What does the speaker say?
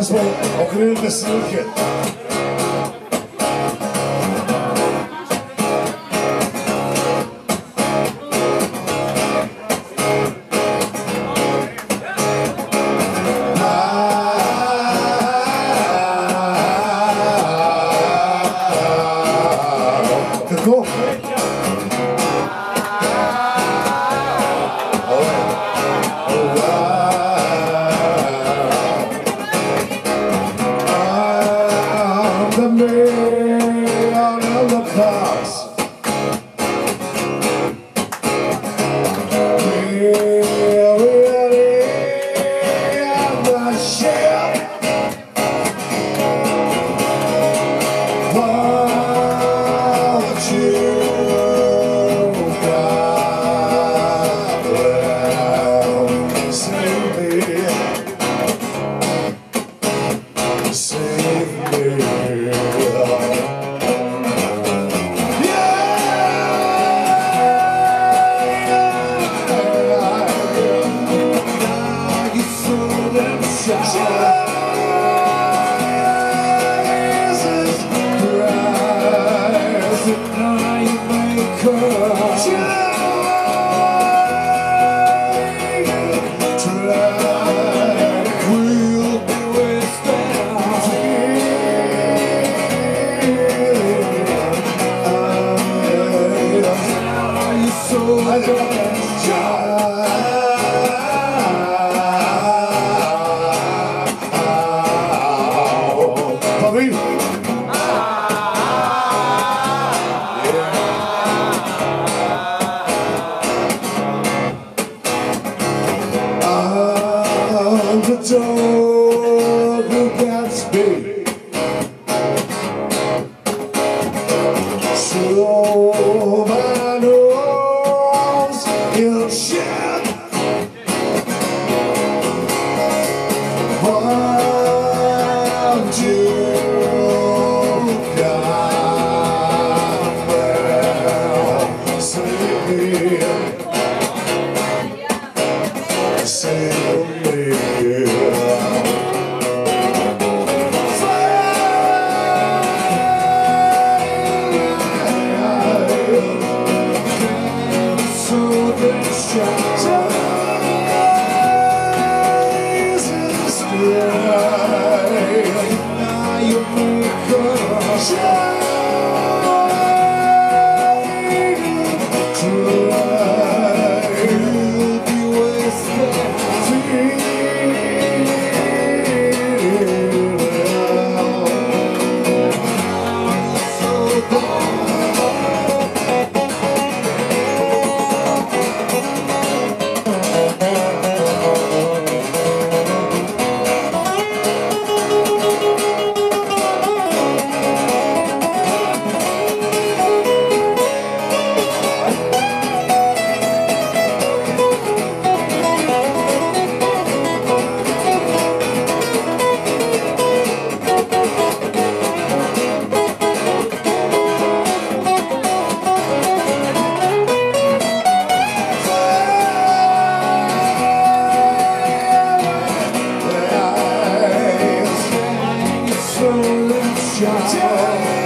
私も遅れるんです。けど who can't speak. child.